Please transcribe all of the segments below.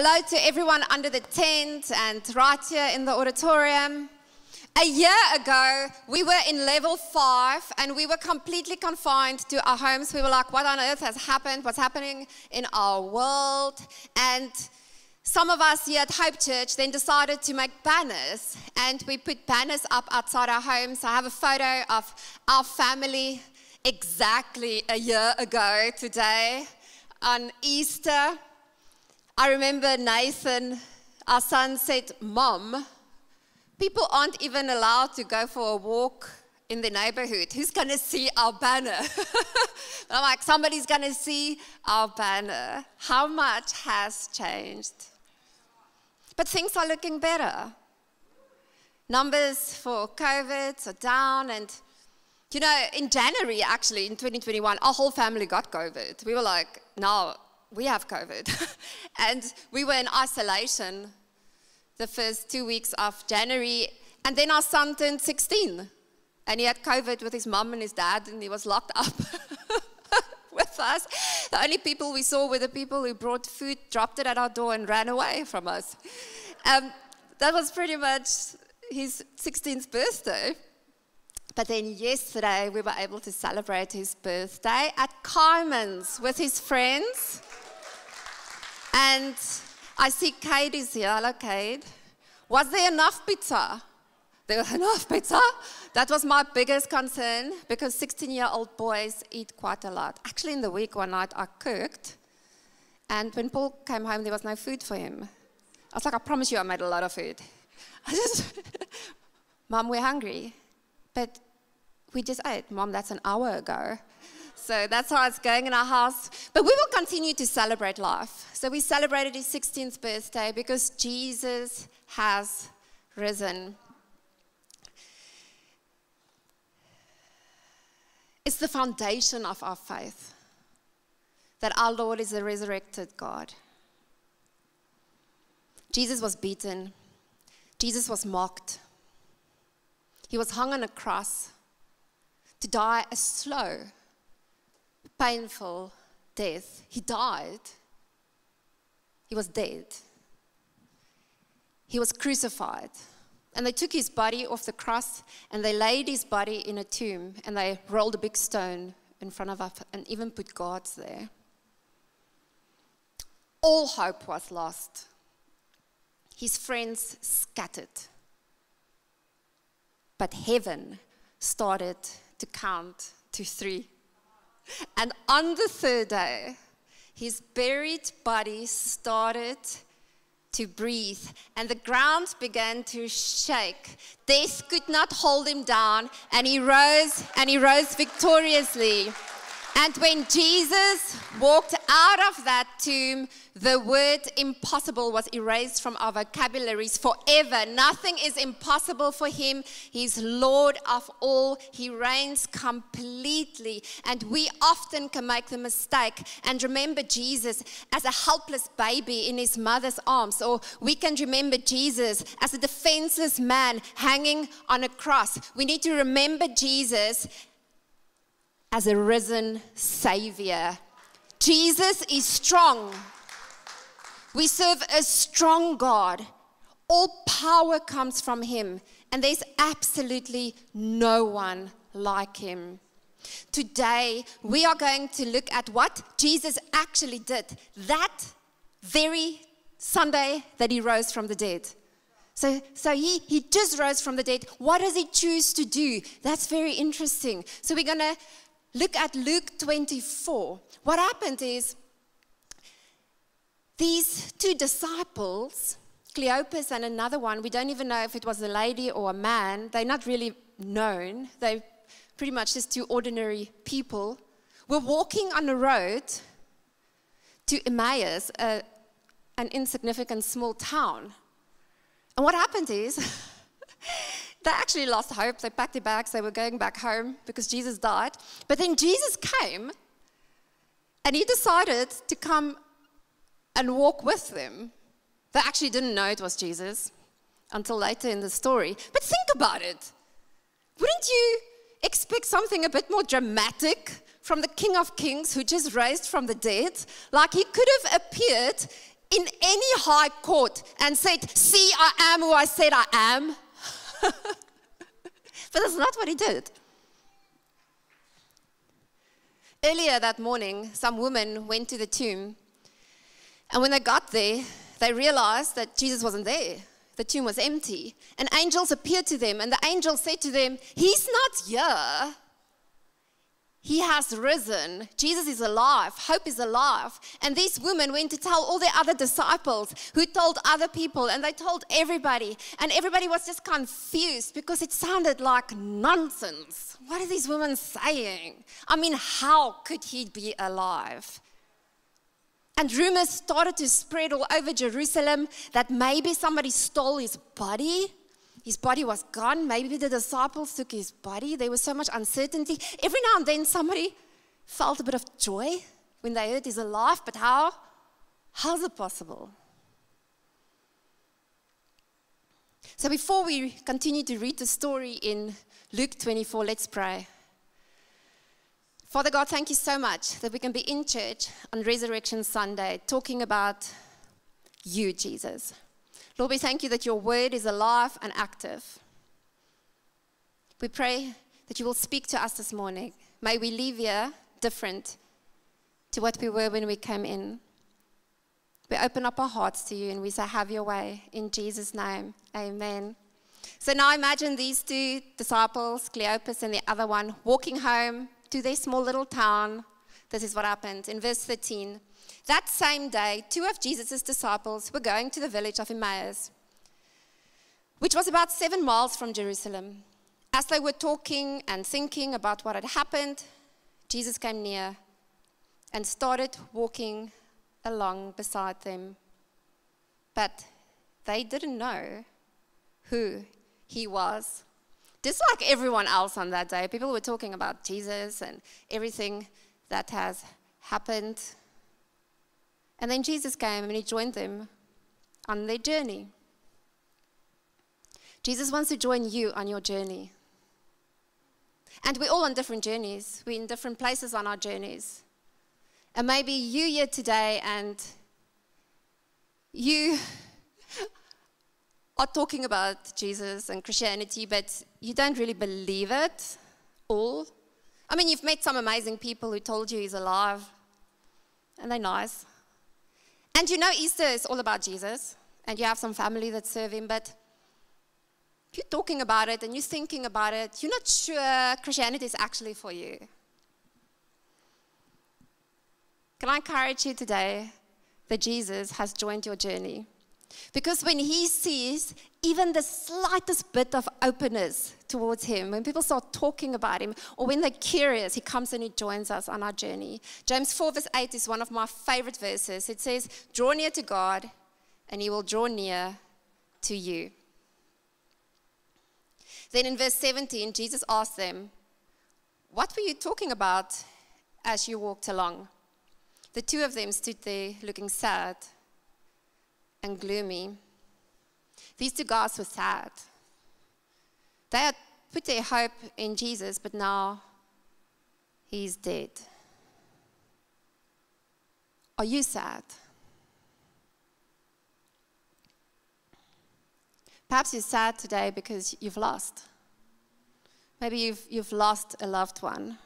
Hello to everyone under the tent and right here in the auditorium. A year ago, we were in level five and we were completely confined to our homes. We were like, what on earth has happened? What's happening in our world? And some of us here at Hope Church then decided to make banners and we put banners up outside our homes. I have a photo of our family exactly a year ago today on Easter. I remember Nathan, our son, said, Mom, people aren't even allowed to go for a walk in the neighborhood. Who's going to see our banner? I'm like, somebody's going to see our banner. How much has changed? But things are looking better. Numbers for COVID are down, and you know, in January, actually, in 2021, our whole family got COVID. We were like, no, we have COVID. and we were in isolation the first two weeks of January. And then our son turned 16. And he had COVID with his mom and his dad, and he was locked up with us. The only people we saw were the people who brought food, dropped it at our door, and ran away from us. Um, that was pretty much his 16th birthday. But then yesterday we were able to celebrate his birthday at Carmen's with his friends. And I see Kate is here. Hello, Kate. Was there enough pizza? There was enough pizza. That was my biggest concern because 16 year old boys eat quite a lot. Actually, in the week one night I cooked, and when Paul came home, there was no food for him. I was like, I promise you, I made a lot of food. I just, Mom, we're hungry. But we just ate. Mom, that's an hour ago. So that's how it's going in our house. But we will continue to celebrate life. So we celebrated his 16th birthday because Jesus has risen. It's the foundation of our faith that our Lord is a resurrected God. Jesus was beaten, Jesus was mocked, he was hung on a cross to die a slow, painful death. He died. He was dead. He was crucified. And they took his body off the cross and they laid his body in a tomb and they rolled a big stone in front of us and even put guards there. All hope was lost. His friends scattered. But heaven started to count to three. And on the third day, his buried body started to breathe, and the ground began to shake. Death could not hold him down, and he rose, and he rose victoriously. And when Jesus walked out of that tomb, the word impossible was erased from our vocabularies forever. Nothing is impossible for him. He's Lord of all, he reigns completely. And we often can make the mistake and remember Jesus as a helpless baby in his mother's arms, or we can remember Jesus as a defenseless man hanging on a cross. We need to remember Jesus as a risen Savior. Jesus is strong. We serve a strong God. All power comes from Him, and there's absolutely no one like Him. Today, we are going to look at what Jesus actually did that very Sunday that He rose from the dead. So, so he, he just rose from the dead. What does he choose to do? That's very interesting. So, we're going to Look at Luke 24. What happened is these two disciples, Cleopas and another one, we don't even know if it was a lady or a man, they're not really known. They're pretty much just two ordinary people, were walking on a road to Emmaus, a, an insignificant small town. And what happened is, they actually lost hope. They packed their bags, they were going back home because Jesus died. But then Jesus came and he decided to come and walk with them. They actually didn't know it was Jesus until later in the story. But think about it. Wouldn't you expect something a bit more dramatic from the King of Kings who just raised from the dead? Like he could have appeared in any high court and said, See, I am who I said I am. but that's not what he did. Earlier that morning, some women went to the tomb, and when they got there, they realized that Jesus wasn't there. The tomb was empty. And angels appeared to them, and the angel said to them, He's not here. He has risen. Jesus is alive. Hope is alive. And these women went to tell all the other disciples who told other people, and they told everybody. And everybody was just confused because it sounded like nonsense. What are these women saying? I mean, how could he be alive? And rumors started to spread all over Jerusalem that maybe somebody stole his body his body was gone. Maybe the disciples took his body. There was so much uncertainty. Every now and then, somebody felt a bit of joy when they heard he's alive, but how? How's it possible? So, before we continue to read the story in Luke 24, let's pray. Father God, thank you so much that we can be in church on Resurrection Sunday talking about you, Jesus. Lord, we thank you that your word is alive and active. We pray that you will speak to us this morning. May we leave here different to what we were when we came in. We open up our hearts to you and we say, Have your way. In Jesus' name, amen. So now imagine these two disciples, Cleopas and the other one, walking home to their small little town. This is what happened in verse 13. That same day, two of Jesus' disciples were going to the village of Emmaus, which was about seven miles from Jerusalem. As they were talking and thinking about what had happened, Jesus came near and started walking along beside them. But they didn't know who he was. Just like everyone else on that day, people were talking about Jesus and everything that has happened. And then Jesus came and he joined them on their journey. Jesus wants to join you on your journey. And we're all on different journeys. We're in different places on our journeys. And maybe you here today and you are talking about Jesus and Christianity, but you don't really believe it all. I mean, you've met some amazing people who told you he's alive, and they're nice. And you know, Easter is all about Jesus, and you have some family that serve him, but you're talking about it and you're thinking about it, you're not sure Christianity is actually for you. Can I encourage you today that Jesus has joined your journey? Because when he sees even the slightest bit of openness towards him, when people start talking about him, or when they're curious, he comes and he joins us on our journey. James 4, verse 8 is one of my favorite verses. It says, Draw near to God, and he will draw near to you. Then in verse 17, Jesus asked them, What were you talking about as you walked along? The two of them stood there looking sad and gloomy. These two guys were sad. They had put their hope in Jesus, but now he's dead. Are you sad? Perhaps you're sad today because you've lost. Maybe you've, you've lost a loved one.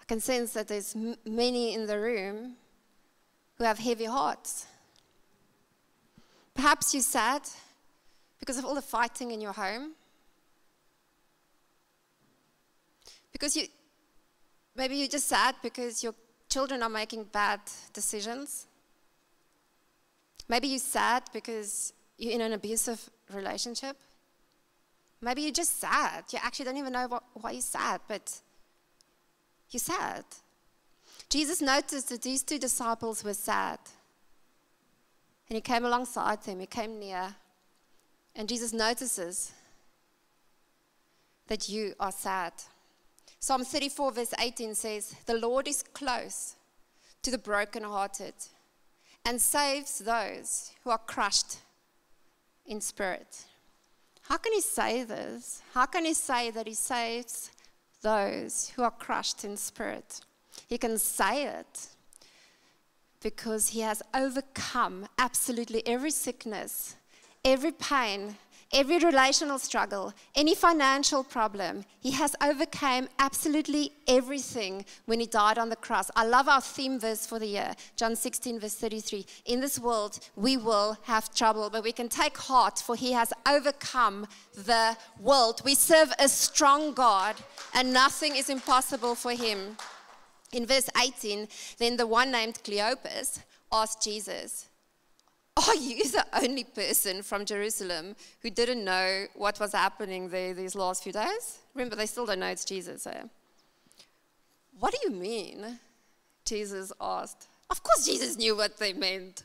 I can sense that there's many in the room who have heavy hearts. Perhaps you're sad because of all the fighting in your home. Because you, maybe you're just sad because your children are making bad decisions. Maybe you're sad because you're in an abusive relationship. Maybe you're just sad. You actually don't even know what, why you're sad, but you're sad. Jesus noticed that these two disciples were sad. And he came alongside them, he came near. And Jesus notices that you are sad. Psalm 34, verse 18 says, The Lord is close to the brokenhearted and saves those who are crushed in spirit. How can he say this? How can he say that he saves those who are crushed in spirit? He can say it because he has overcome absolutely every sickness, every pain, every relational struggle, any financial problem. He has overcome absolutely everything when he died on the cross. I love our theme verse for the year, John 16, verse 33. In this world, we will have trouble, but we can take heart, for he has overcome the world. We serve a strong God, and nothing is impossible for him. In verse 18, then the one named Cleopas asked Jesus, are you the only person from Jerusalem who didn't know what was happening there these last few days? Remember, they still don't know it's Jesus. Eh? What do you mean? Jesus asked. Of course, Jesus knew what they meant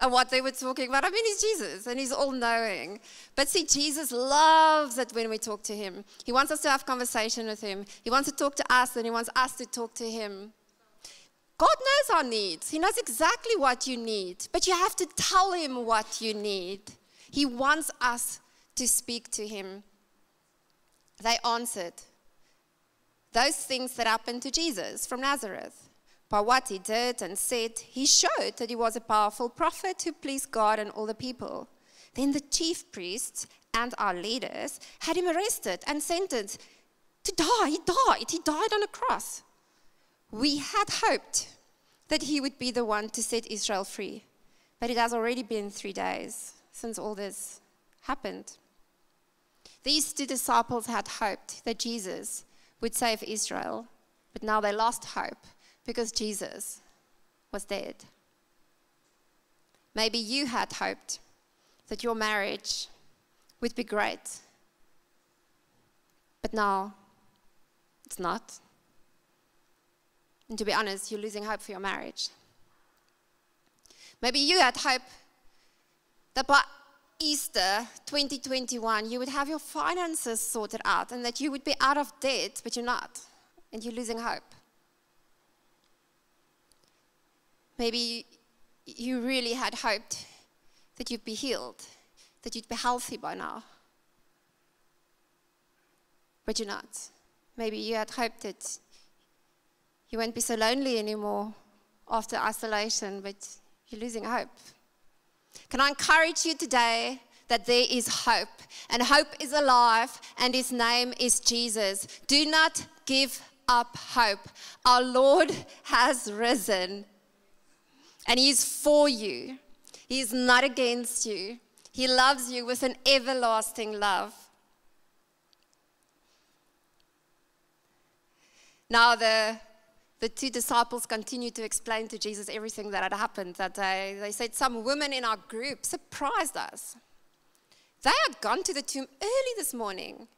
and what they were talking about. I mean, he's Jesus and he's all knowing. But see, Jesus loves it when we talk to him. He wants us to have conversation with him, he wants to talk to us, and he wants us to talk to him. God knows our needs. He knows exactly what you need, but you have to tell Him what you need. He wants us to speak to Him. They answered those things that happened to Jesus from Nazareth. By what he did and said, he showed that he was a powerful prophet who pleased God and all the people. Then the chief priests and our leaders had him arrested and sentenced to die. He died. He died on a cross. We had hoped that he would be the one to set Israel free, but it has already been three days since all this happened. These two disciples had hoped that Jesus would save Israel, but now they lost hope because Jesus was dead. Maybe you had hoped that your marriage would be great, but now it's not. And to be honest, you're losing hope for your marriage. Maybe you had hope that by Easter 2021, you would have your finances sorted out and that you would be out of debt, but you're not, and you're losing hope. Maybe you really had hoped that you'd be healed, that you'd be healthy by now, but you're not. Maybe you had hoped that you won't be so lonely anymore after isolation, but you're losing hope. Can I encourage you today that there is hope, and hope is alive, and his name is Jesus. Do not give up hope. Our Lord has risen, and he is for you, he is not against you. He loves you with an everlasting love. Now, the the two disciples continued to explain to Jesus everything that had happened that day. They said, Some women in our group surprised us. They had gone to the tomb early this morning,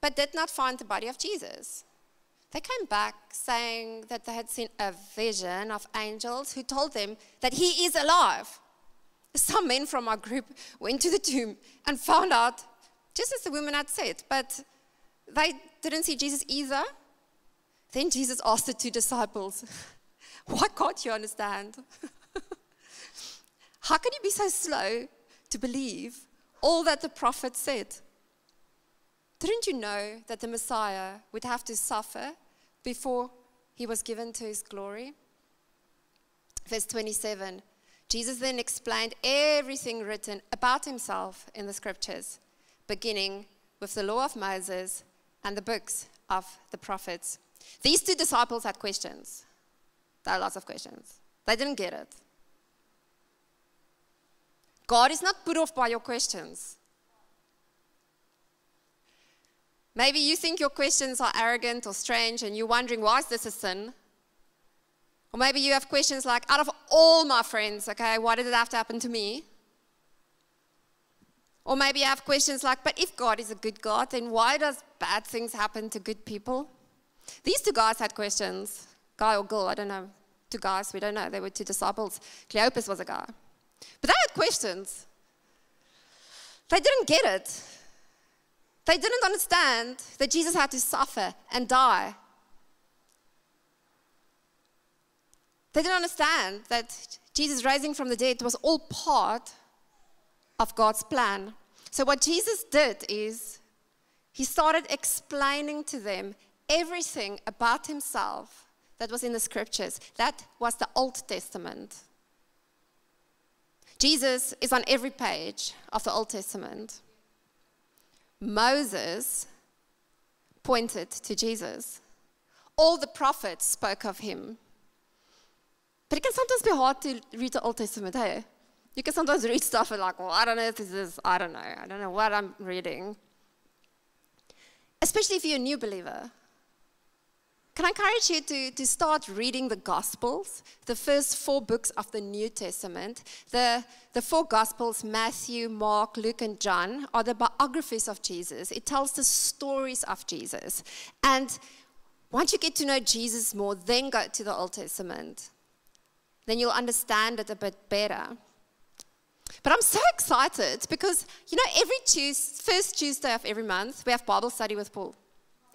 but did not find the body of Jesus. They came back saying that they had seen a vision of angels who told them that he is alive. Some men from our group went to the tomb and found out just as the women had said, but they didn't see Jesus either. Then Jesus asked the two disciples, Why can't you understand? How can you be so slow to believe all that the prophet said? Didn't you know that the Messiah would have to suffer before he was given to his glory? Verse 27 Jesus then explained everything written about himself in the scriptures, beginning with the law of Moses and the books of the prophets. These two disciples had questions. There are lots of questions. They didn't get it. God is not put off by your questions. Maybe you think your questions are arrogant or strange and you're wondering, why is this a sin? Or maybe you have questions like, out of all my friends, okay, why did it have to happen to me? Or maybe you have questions like, but if God is a good God, then why does bad things happen to good people? These two guys had questions. Guy or girl, I don't know. Two guys, we don't know. They were two disciples. Cleopas was a guy. But they had questions. They didn't get it. They didn't understand that Jesus had to suffer and die. They didn't understand that Jesus rising from the dead was all part of God's plan. So, what Jesus did is he started explaining to them everything about himself that was in the scriptures. That was the Old Testament. Jesus is on every page of the Old Testament. Moses pointed to Jesus. All the prophets spoke of him. But it can sometimes be hard to read the Old Testament, hey? You can sometimes read stuff and like, well, I don't know if this is, I don't know. I don't know what I'm reading. Especially if you're a new believer. Can I encourage you to, to start reading the Gospels, the first four books of the New Testament? The, the four Gospels, Matthew, Mark, Luke, and John, are the biographies of Jesus. It tells the stories of Jesus. And once you get to know Jesus more, then go to the Old Testament. Then you'll understand it a bit better. But I'm so excited because, you know, every Tuesday, first Tuesday of every month, we have Bible study with Paul.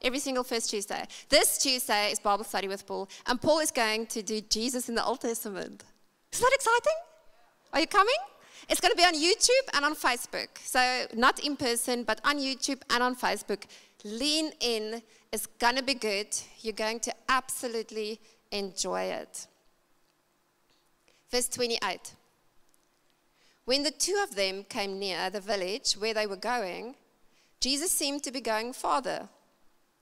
Every single first Tuesday. This Tuesday is Bible study with Paul, and Paul is going to do Jesus in the Old Testament. Isn't that exciting? Are you coming? It's going to be on YouTube and on Facebook. So, not in person, but on YouTube and on Facebook. Lean in. It's going to be good. You're going to absolutely enjoy it. Verse 28. When the two of them came near the village where they were going, Jesus seemed to be going farther.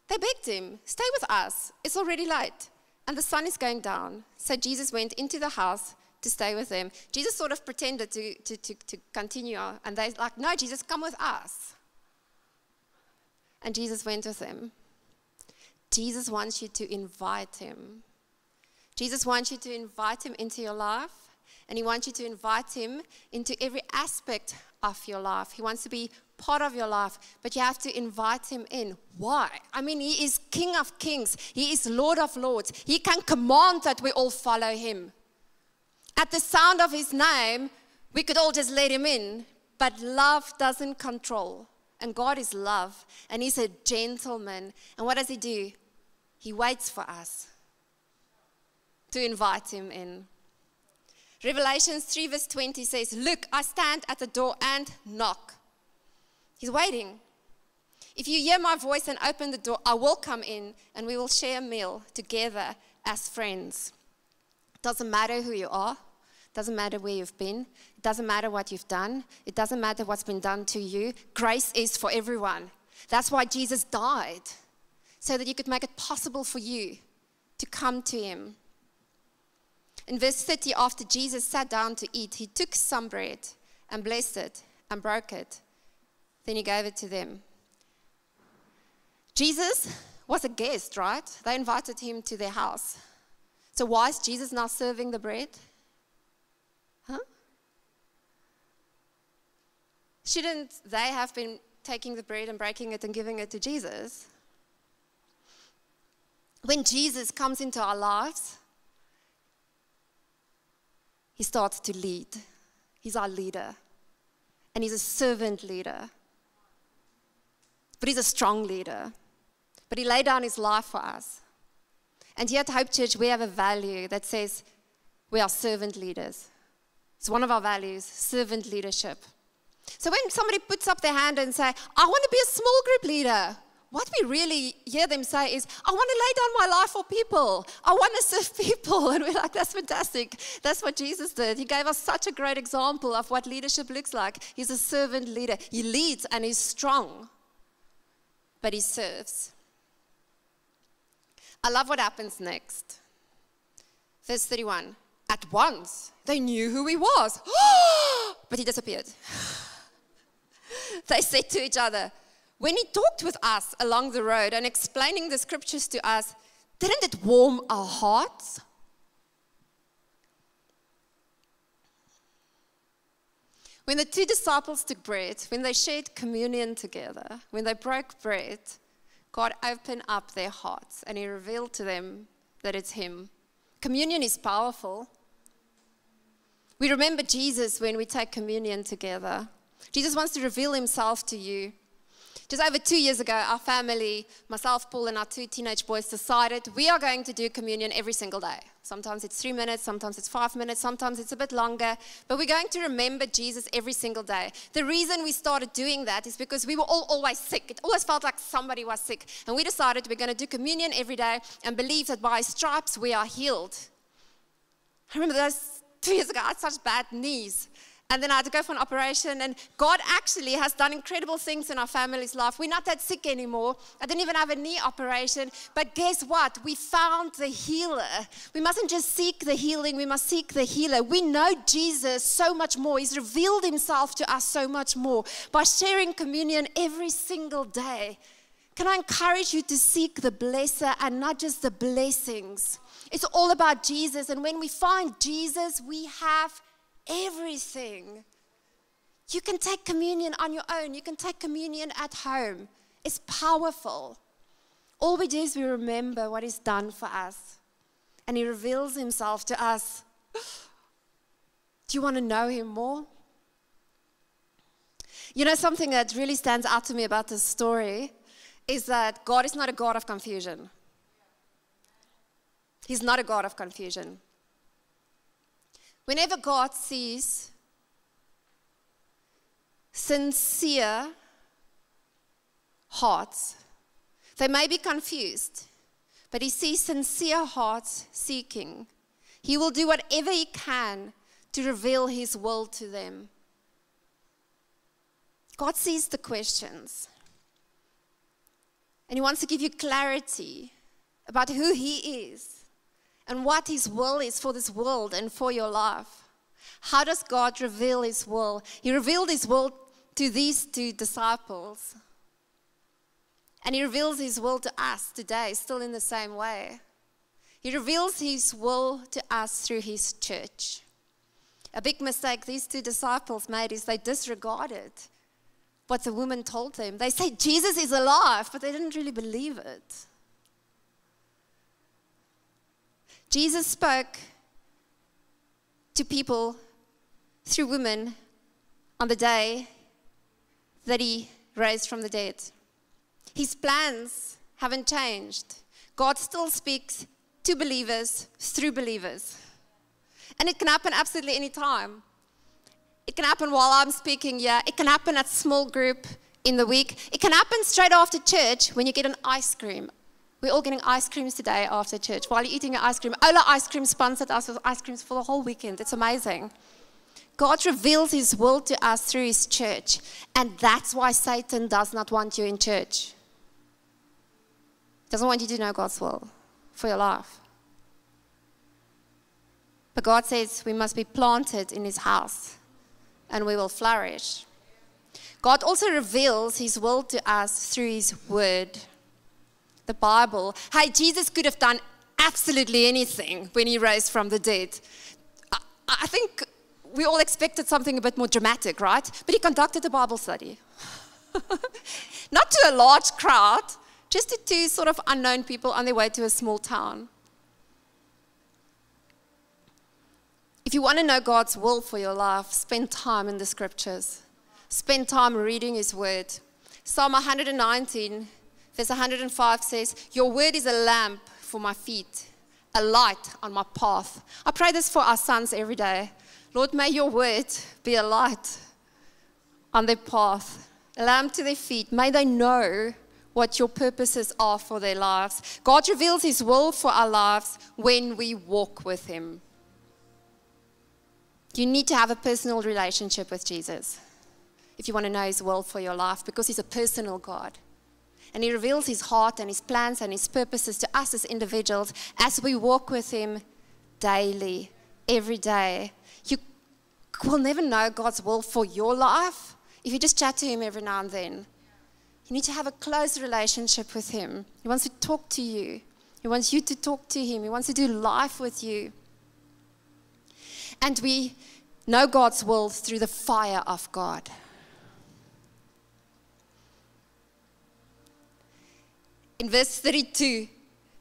They begged him, Stay with us. It's already late, and the sun is going down. So Jesus went into the house to stay with them. Jesus sort of pretended to, to, to, to continue, and they're like, No, Jesus, come with us. And Jesus went with them. Jesus wants you to invite him. Jesus wants you to invite him into your life, and he wants you to invite him into every aspect of your life. He wants to be part of your life, but you have to invite him in. Why? I mean, he is King of Kings, he is Lord of Lords. He can command that we all follow him. At the sound of his name, we could all just let him in, but love doesn't control. And God is love, and he's a gentleman. And what does he do? He waits for us to invite him in. Revelations 3, verse 20 says, Look, I stand at the door and knock. He's waiting. If you hear my voice and open the door, I will come in and we will share a meal together as friends. Doesn't matter who you are, doesn't matter where you've been, it doesn't matter what you've done, it doesn't matter what's been done to you. Grace is for everyone. That's why Jesus died, so that you could make it possible for you to come to Him. In verse 30, after Jesus sat down to eat, he took some bread and blessed it and broke it then he gave it to them. Jesus was a guest, right? They invited him to their house. So why is Jesus now serving the bread? Huh? Shouldn't they have been taking the bread and breaking it and giving it to Jesus? When Jesus comes into our lives, he starts to lead. He's our leader, and he's a servant leader. But he's a strong leader. But he laid down his life for us. And here at Hope Church, we have a value that says we are servant leaders. It's one of our values servant leadership. So when somebody puts up their hand and say, I want to be a small group leader, what we really hear them say is, I want to lay down my life for people. I want to serve people. And we're like, that's fantastic. That's what Jesus did. He gave us such a great example of what leadership looks like. He's a servant leader. He leads and he's strong but he serves. I love what happens next. Verse 31 At once they knew who he was, but he disappeared. they said to each other, When he talked with us along the road and explaining the scriptures to us, didn't it warm our hearts? When the two disciples took bread, when they shared communion together, when they broke bread, God opened up their hearts and He revealed to them that it's Him. Communion is powerful. We remember Jesus when we take communion together. Jesus wants to reveal Himself to you. Just over two years ago, our family, myself, Paul, and our two teenage boys decided we are going to do communion every single day. Sometimes it's three minutes, sometimes it's five minutes, sometimes it's a bit longer, but we're going to remember Jesus every single day. The reason we started doing that is because we were all always sick. It always felt like somebody was sick. And we decided we're going to do communion every day and believe that by stripes we are healed. I remember those two years ago, I had such bad knees. And then I had to go for an operation. And God actually has done incredible things in our family's life. We're not that sick anymore. I didn't even have a knee operation. But guess what? We found the healer. We mustn't just seek the healing, we must seek the healer. We know Jesus so much more. He's revealed himself to us so much more by sharing communion every single day. Can I encourage you to seek the blesser and not just the blessings? It's all about Jesus. And when we find Jesus, we have everything. You can take communion on your own, you can take communion at home. It's powerful. All we do is we remember what He's done for us, and He reveals Himself to us. Do you want to know Him more? You know, something that really stands out to me about this story is that God is not a God of confusion. He's not a God of confusion. Whenever God sees sincere hearts, they may be confused, but He sees sincere hearts seeking. He will do whatever He can to reveal His will to them. God sees the questions. And He wants to give you clarity about who He is and what His will is for this world and for your life. How does God reveal His will? He revealed His will to these two disciples. And He reveals His will to us today, still in the same way. He reveals His will to us through His church. A big mistake these two disciples made is they disregarded what the woman told them. They said, Jesus is alive, but they didn't really believe it. Jesus spoke to people through women on the day that he raised from the dead. His plans haven't changed. God still speaks to believers through believers. And it can happen absolutely any time. It can happen while I'm speaking here. It can happen at a small group in the week. It can happen straight after church when you get an ice cream. We're all getting ice creams today after church. While you're eating your ice cream, Ola Ice Cream sponsored us with ice creams for the whole weekend. It's amazing. God reveals his will to us through his church. And that's why Satan does not want you in church. Doesn't want you to know God's will for your life. But God says we must be planted in his house and we will flourish. God also reveals his will to us through his word the Bible, hey, Jesus could have done absolutely anything when he rose from the dead. I, I think we all expected something a bit more dramatic, right? But he conducted a Bible study. Not to a large crowd, just to two sort of unknown people on their way to a small town. If you want to know God's will for your life, spend time in the scriptures. Spend time reading His word. Psalm 119 Verse 105 says, Your word is a lamp for my feet, a light on my path. I pray this for our sons every day. Lord, may your word be a light on their path, a lamp to their feet. May they know what your purposes are for their lives. God reveals his will for our lives when we walk with him. You need to have a personal relationship with Jesus if you want to know his will for your life because he's a personal God. And He reveals His heart and His plans and His purposes to us as individuals as we walk with Him daily, every day. You will never know God's will for your life if you just chat to Him every now and then. You need to have a close relationship with Him. He wants to talk to you, He wants you to talk to Him, He wants to do life with you. And we know God's will through the fire of God. In verse 32,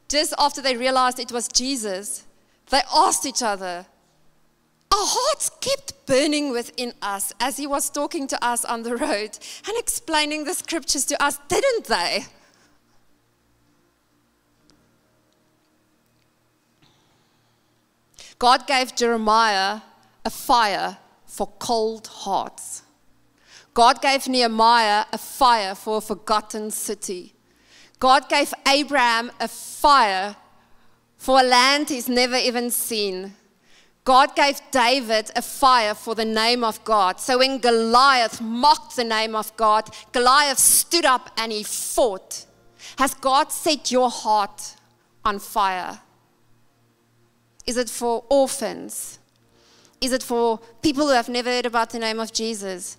just after they realized it was Jesus, they asked each other, Our hearts kept burning within us as he was talking to us on the road and explaining the scriptures to us, didn't they? God gave Jeremiah a fire for cold hearts. God gave Nehemiah a fire for a forgotten city. God gave Abraham a fire for a land he's never even seen. God gave David a fire for the name of God. So when Goliath mocked the name of God, Goliath stood up and he fought. Has God set your heart on fire? Is it for orphans? Is it for people who have never heard about the name of Jesus?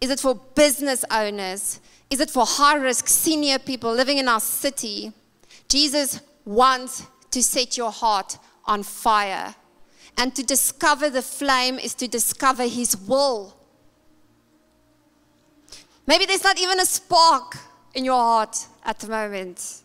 Is it for business owners? Is it for high risk senior people living in our city? Jesus wants to set your heart on fire. And to discover the flame is to discover His will. Maybe there's not even a spark in your heart at the moment.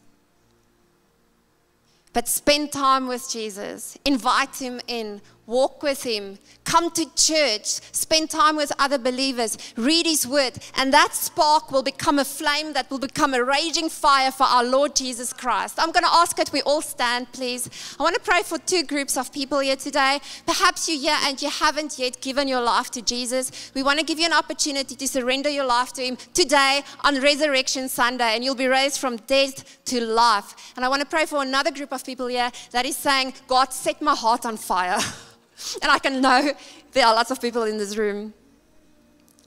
But spend time with Jesus, invite Him in, walk with Him, come to church, spend time with other believers, read His Word, and that spark will become a flame that will become a raging fire for our Lord Jesus Christ. I'm going to ask that we all stand, please. I want to pray for two groups of people here today. Perhaps you're here and you haven't yet given your life to Jesus. We want to give you an opportunity to surrender your life to Him today on Resurrection Sunday, and you'll be raised from death to life. And I want to pray for another group of people here that is saying, God, set my heart on fire. And I can know there are lots of people in this room.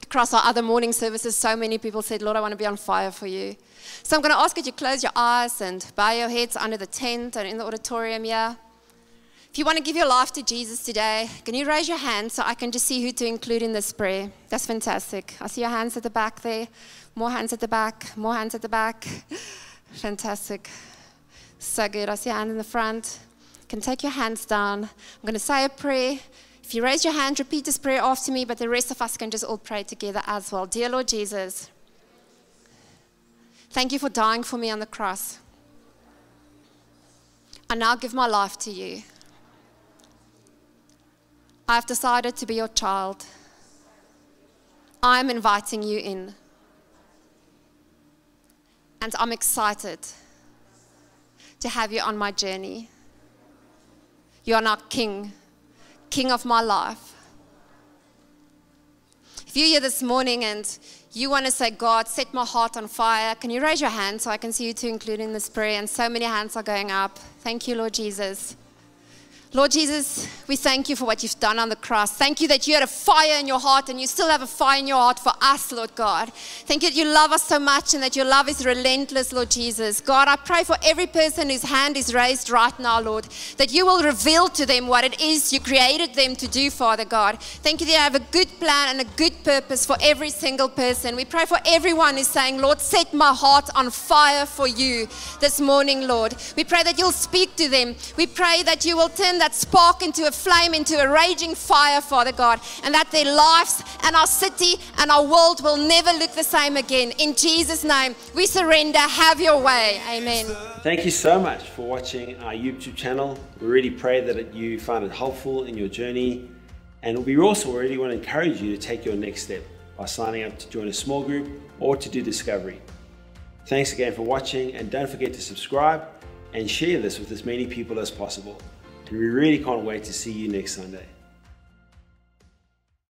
Across our other morning services, so many people said, Lord, I want to be on fire for you. So I'm going to ask you to close your eyes and bow your heads under the tent and in the auditorium here. If you want to give your life to Jesus today, can you raise your hand so I can just see who to include in this prayer? That's fantastic. I see your hands at the back there. More hands at the back. More hands at the back. Fantastic. So good. I see a hand in the front can take your hands down. I'm going to say a prayer. If you raise your hand, repeat this prayer after me, but the rest of us can just all pray together as well. Dear Lord Jesus, thank you for dying for me on the cross. I now give my life to you. I have decided to be your child. I am inviting you in. And I'm excited to have you on my journey. You are not king, king of my life. If you're here this morning and you want to say, God, set my heart on fire, can you raise your hand so I can see you too, including in this prayer? And so many hands are going up. Thank you, Lord Jesus. Lord Jesus, we thank you for what you've done on the cross. Thank you that you had a fire in your heart and you still have a fire in your heart for us, Lord God. Thank you that you love us so much and that your love is relentless, Lord Jesus. God, I pray for every person whose hand is raised right now, Lord, that you will reveal to them what it is you created them to do, Father God. Thank you that you have a good plan and a good purpose for every single person. We pray for everyone who's saying, Lord, set my heart on fire for you this morning, Lord. We pray that you'll speak to them. We pray that you will turn that spark into a flame, into a raging fire, Father God, and that their lives and our city and our world will never look the same again. In Jesus' name, we surrender. Have your way. Amen. Thank you so much for watching our YouTube channel. We really pray that you find it helpful in your journey. And we also really want to encourage you to take your next step by signing up to join a small group or to do discovery. Thanks again for watching and don't forget to subscribe and share this with as many people as possible. And we really can't wait to see you next Sunday.